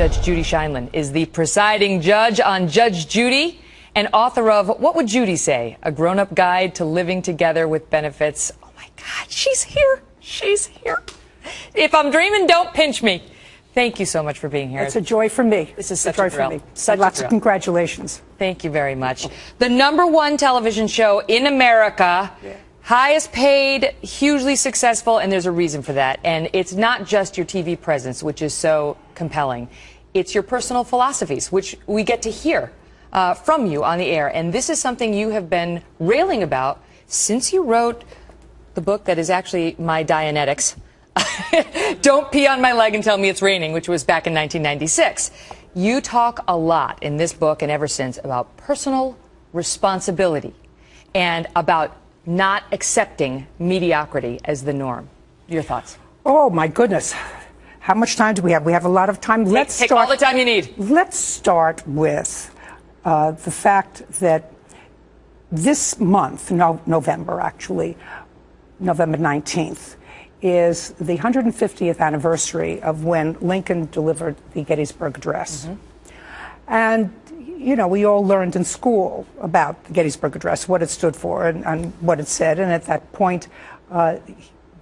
Judge Judy Sheindlin is the presiding judge on Judge Judy and author of What Would Judy Say? A grown up guide to living together with benefits. Oh my God, she's here. She's here. If I'm dreaming, don't pinch me. Thank you so much for being here. It's a joy for me. This is such a joy a for me. Such Lots of congratulations. Thank you very much. The number one television show in America, highest paid, hugely successful, and there's a reason for that. And it's not just your TV presence, which is so compelling. It's your personal philosophies, which we get to hear uh, from you on the air. And this is something you have been railing about since you wrote the book that is actually my Dianetics. Don't pee on my leg and tell me it's raining, which was back in 1996. You talk a lot in this book and ever since about personal responsibility and about not accepting mediocrity as the norm. Your thoughts? Oh my goodness. How much time do we have? We have a lot of time. Let's take start. all the time you need. Let's start with uh, the fact that this month, no, November actually, November 19th, is the 150th anniversary of when Lincoln delivered the Gettysburg Address. And, you know, we all learned in school about the Gettysburg Address, what it stood for and, and what it said. And at that point, uh,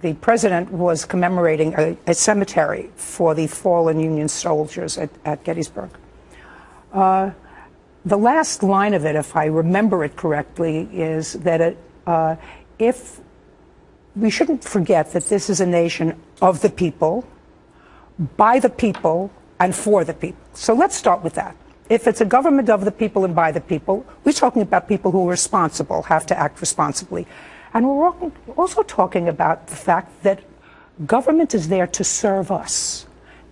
the president was commemorating a, a cemetery for the fallen Union soldiers at, at Gettysburg. Uh, the last line of it, if I remember it correctly, is that it, uh, if we shouldn't forget that this is a nation of the people, by the people, and for the people. So let's start with that. If it's a government of the people and by the people, we're talking about people who are responsible, have to act responsibly. And we're also talking about the fact that government is there to serve us,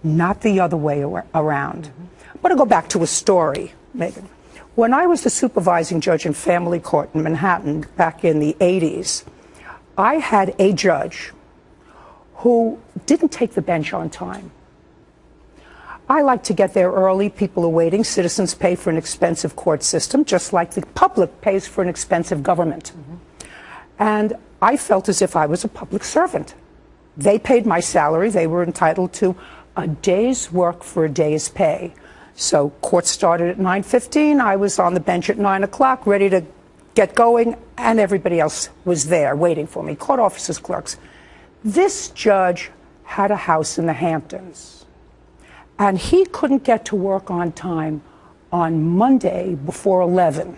not the other way ar- around. I'm going to go back to a story, Megyn. When I was the supervising judge in family court in Manhattan back in the 80s, I had a judge who didn't take the bench on time. I like to get there early. People are waiting. Citizens pay for an expensive court system, just like the public pays for an expensive government. And I felt as if I was a public servant. They paid my salary. They were entitled to a day's work for a day's pay. So court started at 9:15. I was on the bench at 9 o'clock, ready to get going, and everybody else was there waiting for me. Court officers, clerks. This judge had a house in the Hamptons, and he couldn't get to work on time on Monday before 11.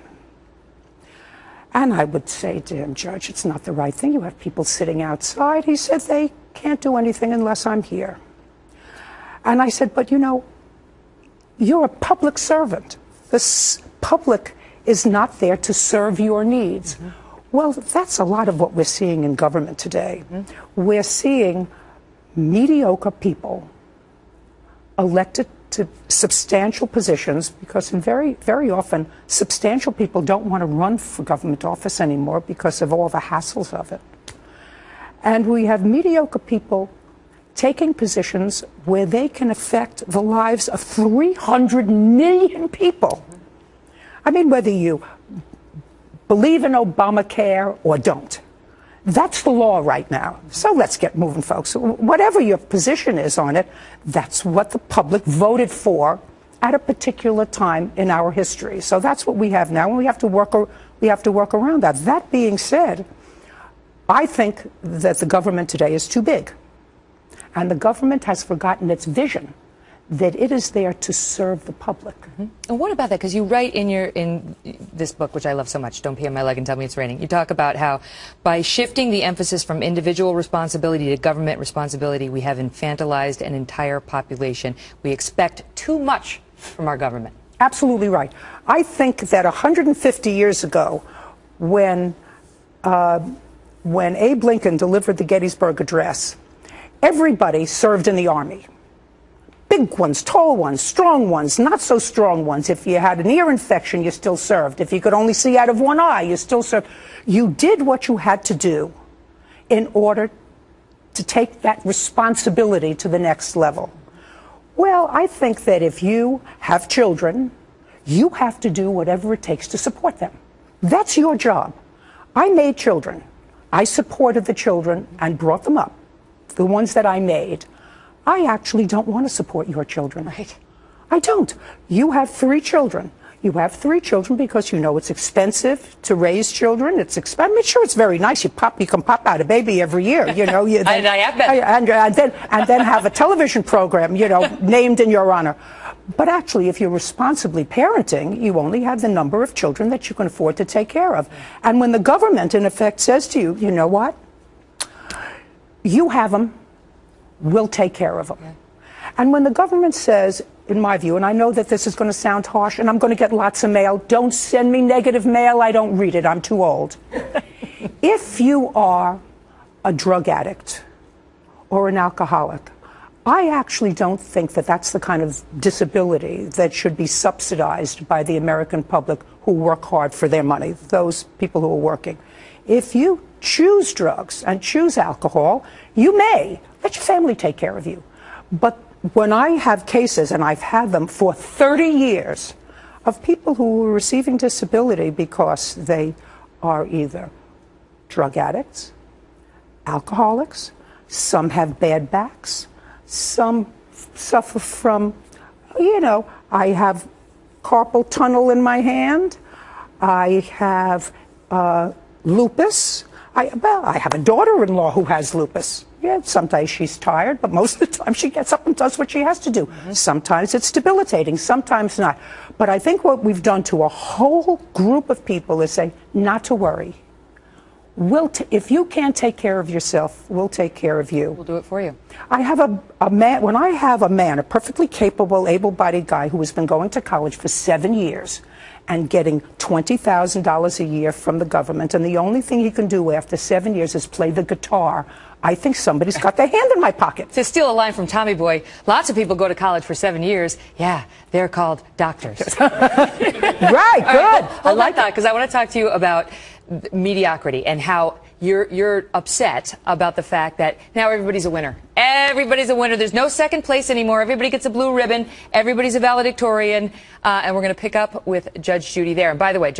And I would say to him, Judge, it's not the right thing. You have people sitting outside. He said, they can't do anything unless I'm here. And I said, but you know, you're a public servant. The public is not there to serve your needs. Mm-hmm. Well, that's a lot of what we're seeing in government today. Mm-hmm. We're seeing mediocre people elected to substantial positions because very very often substantial people don't want to run for government office anymore because of all the hassles of it. And we have mediocre people taking positions where they can affect the lives of 300 million people. I mean whether you believe in obamacare or don't that's the law right now. So let's get moving, folks. Whatever your position is on it, that's what the public voted for at a particular time in our history. So that's what we have now, and we have to work. We have to work around that. That being said, I think that the government today is too big, and the government has forgotten its vision that it is there to serve the public. And what about that? Because you write in your in this book, which I love so much, "Don't Pee on My Leg and Tell Me It's Raining." You talk about how by shifting the emphasis from individual responsibility to government responsibility, we have infantilized an entire population. We expect too much from our government. Absolutely right. I think that 150 years ago, when uh, when Abe Lincoln delivered the Gettysburg Address, everybody served in the army. Big ones, tall ones, strong ones, not so strong ones. If you had an ear infection, you still served. If you could only see out of one eye, you still served. You did what you had to do in order to take that responsibility to the next level. Well, I think that if you have children, you have to do whatever it takes to support them. That's your job. I made children. I supported the children and brought them up, the ones that I made. I actually don't want to support your children. Right. I don't. You have three children. You have three children because you know it's expensive to raise children. It's exp- I mean, sure, it's very nice. You pop, you can pop out a baby every year. You know, you, And I have been. and, and then and then have a television program, you know, named in your honor. But actually, if you're responsibly parenting, you only have the number of children that you can afford to take care of. And when the government, in effect, says to you, you know what, you have them, we'll take care of them. And when the government says, in my view, and I know that this is going to sound harsh, and I'm going to get lots of mail. Don't send me negative mail. I don't read it. I'm too old. if you are a drug addict or an alcoholic, I actually don't think that that's the kind of disability that should be subsidized by the American public who work hard for their money, those people who are working. If you choose drugs and choose alcohol, you may let your family take care of you. But when I have cases, and I've had them for 30 years, of people who are receiving disability because they are either drug addicts, alcoholics, some have bad backs, some suffer from, you know, I have carpal tunnel in my hand, I have uh, lupus. I, well, I have a daughter-in-law who has lupus. Yeah, some days she's tired, but most of the time she gets up and does what she has to do. Mm-hmm. Sometimes it's debilitating, sometimes not. But I think what we've done to a whole group of people is say, not to worry. We'll t- if you can't take care of yourself, we'll take care of you. We'll do it for you. I have a, a man, when I have a man, a perfectly capable, able bodied guy who has been going to college for seven years and getting $20,000 a year from the government, and the only thing he can do after seven years is play the guitar. I think somebody's got their hand in my pocket. To steal a line from Tommy Boy, lots of people go to college for seven years. Yeah, they're called doctors. right, good. Right, hold, I like that because I want to talk to you about mediocrity and how you're you're upset about the fact that now everybody's a winner. Everybody's a winner. There's no second place anymore. Everybody gets a blue ribbon. Everybody's a valedictorian, uh, and we're going to pick up with Judge Judy there. And by the way.